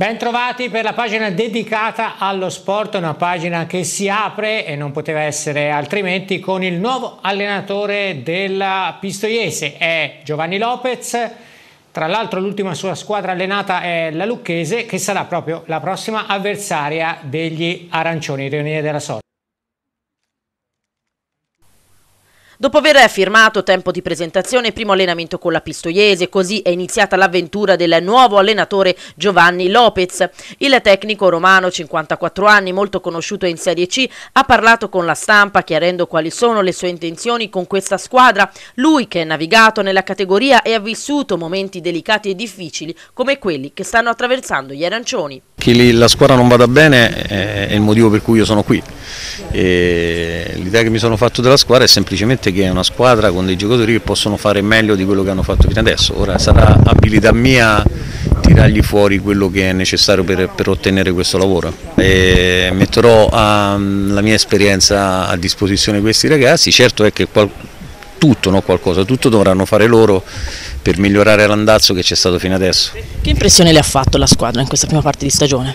Ben trovati per la pagina dedicata allo sport, una pagina che si apre e non poteva essere altrimenti con il nuovo allenatore della Pistoiese, è Giovanni Lopez. Tra l'altro l'ultima sua squadra allenata è la Lucchese che sarà proprio la prossima avversaria degli arancioni, Riunione della Sorte. Dopo aver firmato tempo di presentazione, primo allenamento con la Pistoiese, così è iniziata l'avventura del nuovo allenatore Giovanni Lopez. Il tecnico romano, 54 anni, molto conosciuto in Serie C, ha parlato con la stampa chiarendo quali sono le sue intenzioni con questa squadra. Lui che è navigato nella categoria e ha vissuto momenti delicati e difficili come quelli che stanno attraversando gli arancioni. Che la squadra non vada bene è il motivo per cui io sono qui. L'idea che mi sono fatto della squadra è semplicemente che è una squadra con dei giocatori che possono fare meglio di quello che hanno fatto fino adesso. Ora sarà abilità mia tirargli fuori quello che è necessario per, per ottenere questo lavoro. E metterò a, la mia esperienza a disposizione di questi ragazzi, certo è che qual, tutto, no, qualcosa, tutto dovranno fare loro per migliorare l'andazzo che c'è stato fino adesso. Che impressione le ha fatto la squadra in questa prima parte di stagione?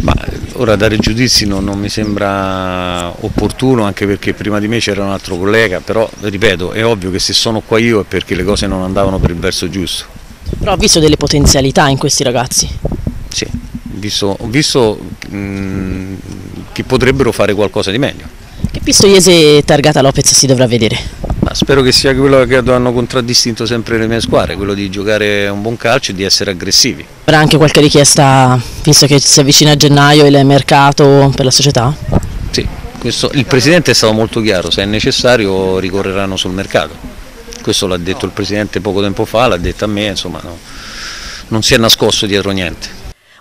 Ma ora dare giudizi non, non, mi sembra opportuno anche perché prima di me c'era un altro collega, però ripeto è ovvio che se sono qua io è perché le cose non andavano per il verso giusto. Però ho visto delle potenzialità in questi ragazzi. Sì, ho visto, ho visto mh, che potrebbero fare qualcosa di meglio. Che Pistoiese Targata Lopez si dovrà vedere? Ma spero che sia quello che hanno contraddistinto sempre le mie squadre, quello di giocare un buon calcio e di essere aggressivi. Avrà anche qualche richiesta, visto che si avvicina a gennaio il mercato per la società? Sì, questo, il Presidente è stato molto chiaro, se è necessario ricorreranno sul mercato. Questo l'ha detto il Presidente poco tempo fa, l'ha detto a me, insomma no, non si è nascosto dietro niente.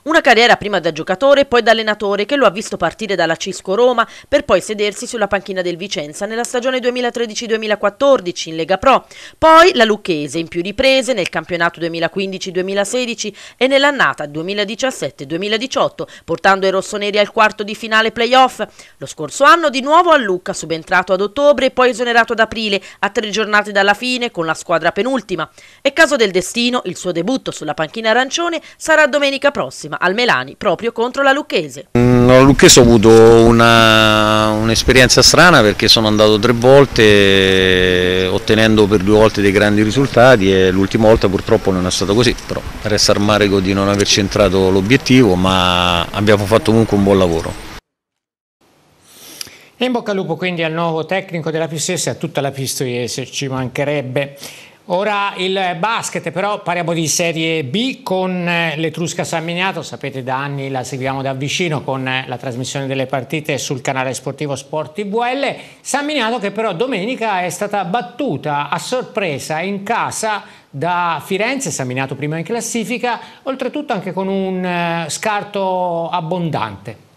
Una carriera prima da giocatore e poi da allenatore che lo ha visto partire dalla Cisco Roma per poi sedersi sulla panchina del Vicenza nella stagione 2013-2014 in Lega Pro. Poi la Lucchese in più riprese nel campionato 2015-2016 e nell'annata 2017-2018 portando i rossoneri al quarto di finale playoff. Lo scorso anno di nuovo a Lucca subentrato ad ottobre e poi esonerato ad aprile a tre giornate dalla fine con la squadra penultima. E caso del destino il suo debutto sulla panchina arancione sarà domenica prossima al Melani proprio contro la Lucchese. Mm, la Lucchese ho avuto un'esperienza un strana perché sono andato tre volte ottenendo per due volte dei grandi risultati e l'ultima volta purtroppo non è stato così, però resta il marico di non aver centrato l'obiettivo ma abbiamo fatto comunque un buon lavoro. in bocca al lupo quindi al nuovo tecnico della Pistoiese e a tutta la Pistoiese, ci mancherebbe. Ora il basket, però parliamo di Serie B con eh, l'Etrusca San Miniato, sapete da anni la seguiamo da vicino con eh, la trasmissione delle partite sul canale sportivo Sport TVL. San Miniato che però domenica è stata battuta a sorpresa in casa da Firenze, San Miniato prima in classifica, oltretutto anche con un eh, scarto abbondante.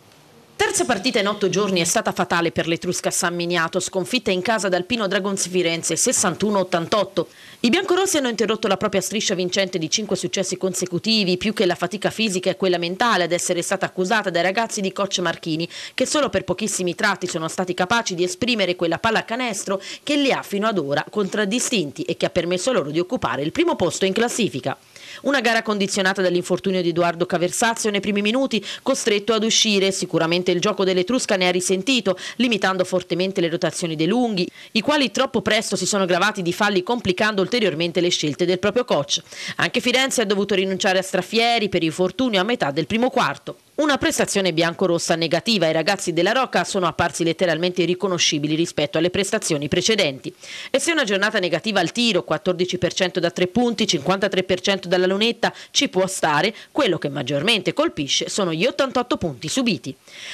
Terza partita in otto giorni è stata fatale per l'Etrusca San Miniato, sconfitta in casa dal Pino Dragons Firenze 61-88. I biancorossi hanno interrotto la propria striscia vincente di cinque successi consecutivi, più che la fatica fisica e quella mentale ad essere stata accusata dai ragazzi di coach Marchini, che solo per pochissimi tratti sono stati capaci di esprimere quella pallacanestro che li ha fino ad ora contraddistinti e che ha permesso loro di occupare il primo posto in classifica. Una gara condizionata dall'infortunio di Edoardo Caversazio nei primi minuti, costretto ad uscire. Sicuramente il gioco dell'Etrusca ne ha risentito, limitando fortemente le rotazioni dei lunghi, i quali troppo presto si sono gravati di falli complicando ulteriormente le scelte del proprio coach. Anche Firenze ha dovuto rinunciare a Straffieri per infortunio a metà del primo quarto. Una prestazione biancorossa negativa, i ragazzi della Rocca sono apparsi letteralmente irriconoscibili rispetto alle prestazioni precedenti. E se una giornata negativa al tiro, 14% da tre punti, 53% dalla lunetta, ci può stare, quello che maggiormente colpisce sono gli 88 punti subiti.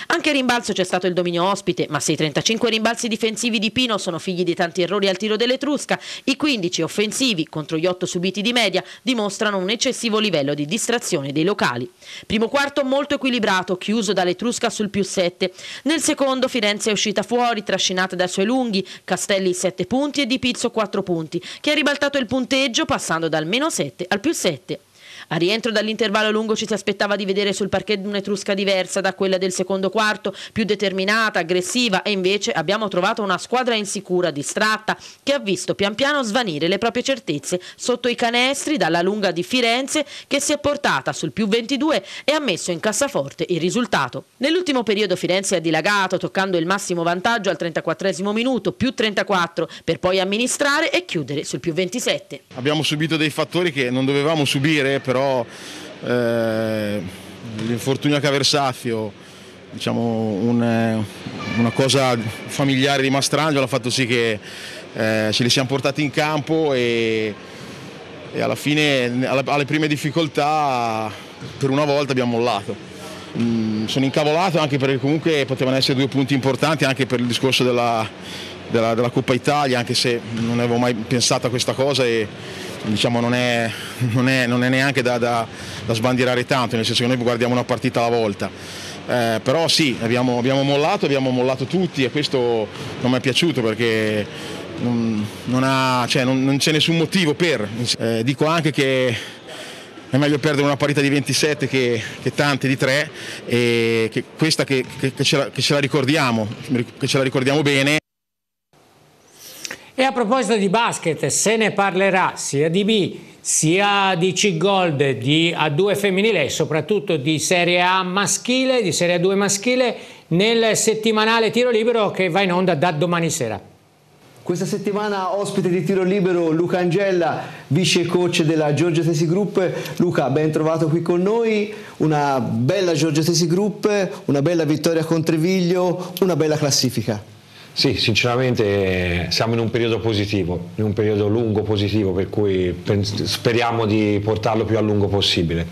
Anche a rimbalzo c'è stato il dominio ospite, ma se i 35 rimbalzi difensivi di Pino sono figli di tanti errori al tiro dell'Etrusca, i 15 offensivi contro gli 8 subiti di media dimostrano un eccessivo livello di distrazione dei locali. Primo quarto molto equilibrato equilibrato, chiuso dall'Etrusca sul più 7. Nel secondo Firenze è uscita fuori, trascinata dai suoi lunghi, Castelli 7 punti e Di Pizzo 4 punti, che ha ribaltato il punteggio passando dal meno 7 al più 7. A rientro dall'intervallo lungo ci si aspettava di vedere sul parquet un'Etrusca diversa da quella del secondo quarto, più determinata, aggressiva e invece abbiamo trovato una squadra insicura, distratta, che ha visto pian piano svanire le proprie certezze sotto i canestri dalla lunga di Firenze che si è portata sul più 22 e ha messo in cassaforte il risultato. Nell'ultimo periodo Firenze ha dilagato toccando il massimo vantaggio al 34 minuto, più 34, per poi amministrare e chiudere sul più 27. Abbiamo subito dei fattori che non dovevamo subire, però eh, l'infortunio a Caversafio, diciamo un, eh, una cosa familiare di Mastrangelo ha fatto sì che eh, ce li siamo portati in campo e, e alla fine alle prime difficoltà per una volta abbiamo mollato. Mm, sono incavolato anche perché comunque potevano essere due punti importanti anche per il discorso della, della, della Coppa Italia, anche se non avevo mai pensato a questa cosa e diciamo, non, è, non, è, non, è, neanche da, da, da, sbandierare tanto, nel senso che noi guardiamo una partita alla volta. Eh, però sì, abbiamo, abbiamo mollato, abbiamo mollato tutti e questo non mi è piaciuto perché non, non, ha, cioè c'è nessun motivo per. Eh, dico anche che è meglio perdere una partita di 27 che, che tante di 3 e che questa che, ce la, che ce la ricordiamo, che ce la ricordiamo bene. E a proposito di basket, se ne parlerà sia di B, sia di C Gold, di A2 femminile e soprattutto di Serie A maschile, di Serie A2 maschile, nel settimanale tiro libero che va in onda da domani sera. Questa settimana ospite di tiro libero Luca Angella, vice coach della Giorgio Tesi Group. Luca, ben trovato qui con noi. Una bella Giorgio Tesi Group, una bella vittoria con Treviglio, una bella classifica. Sì, sinceramente siamo in un periodo positivo, in un periodo lungo positivo, per cui speriamo di portarlo più a lungo possibile.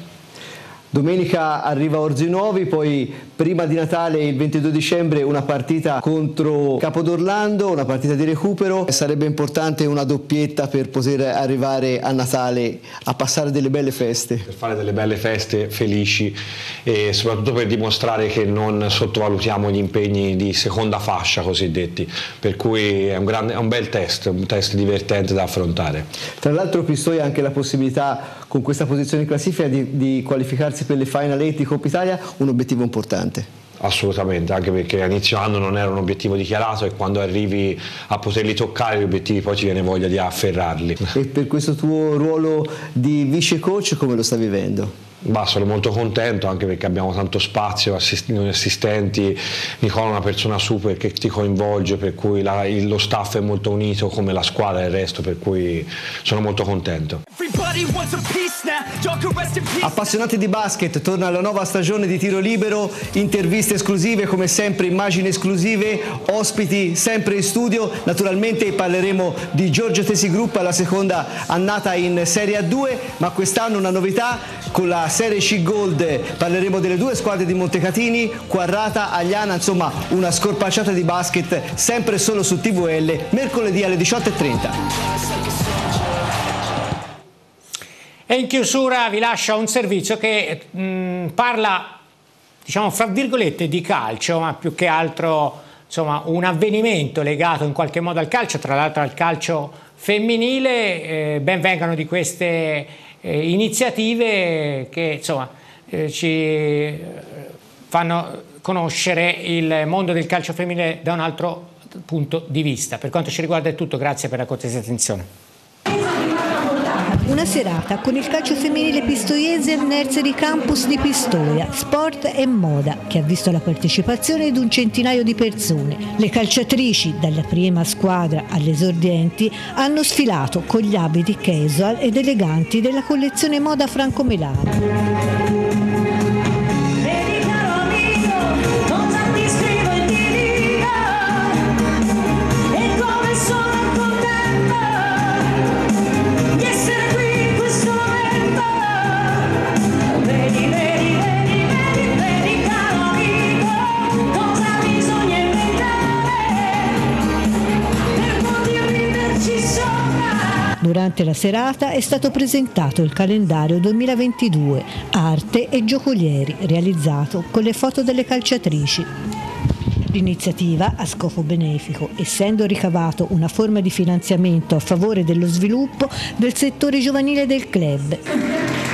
Domenica arriva Orzi Nuovi, poi prima di Natale il 22 dicembre una partita contro Capodorlando, una partita di recupero. Sarebbe importante una doppietta per poter arrivare a Natale a passare delle belle feste. Per fare delle belle feste felici e soprattutto per dimostrare che non sottovalutiamo gli impegni di seconda fascia cosiddetti, per cui è un, grande, è un bel test, un test divertente da affrontare. Tra l'altro Pistoia ha anche la possibilità con questa posizione in classifica di, di qualificarsi per le Final 8 di Coppa Italia, un obiettivo importante. Assolutamente, anche perché a inizio anno non era un obiettivo dichiarato e quando arrivi a poterli toccare gli obiettivi poi ci viene voglia di afferrarli. E per questo tuo ruolo di vice coach come lo stai vivendo? Bah, sono molto contento anche perché abbiamo tanto spazio, assistenti, Nicola è una persona super che ti coinvolge, per cui la, il, lo staff è molto unito come la squadra e il resto, per cui sono molto contento. Appassionati di basket, torna la nuova stagione di tiro libero, interviste esclusive, come sempre immagini esclusive, ospiti sempre in studio, naturalmente parleremo di Giorgio Tesi Group, la seconda annata in Serie A2, ma quest'anno una novità con la Serie C Gold parleremo delle due squadre di Montecatini, Quarrata, Agliana, insomma una scorpacciata di basket sempre solo su TVL, mercoledì alle 18.30. E in chiusura vi lascia un servizio che mh, mm, parla, diciamo, fra virgolette di calcio, ma più che altro insomma, un avvenimento legato in qualche modo al calcio, tra l'altro al calcio femminile. Eh, ben vengano di queste eh, iniziative che insomma, eh, ci fanno conoscere il mondo del calcio femminile da un altro punto di vista. Per quanto ci riguarda è tutto, grazie per la cortese attenzione. Una serata con il calcio femminile pistoiese al Nursery Campus di Pistoia, sport e moda, che ha visto la partecipazione di un centinaio di persone. Le calciatrici, dalla prima squadra alle esordienti, hanno sfilato con gli abiti casual ed eleganti della collezione moda Franco Durante la serata è stato presentato il calendario 2022 Arte e Giocolieri, realizzato con le foto delle calciatrici. L'iniziativa, a scopo benefico, essendo ricavato una forma di finanziamento a favore dello sviluppo del settore giovanile del club.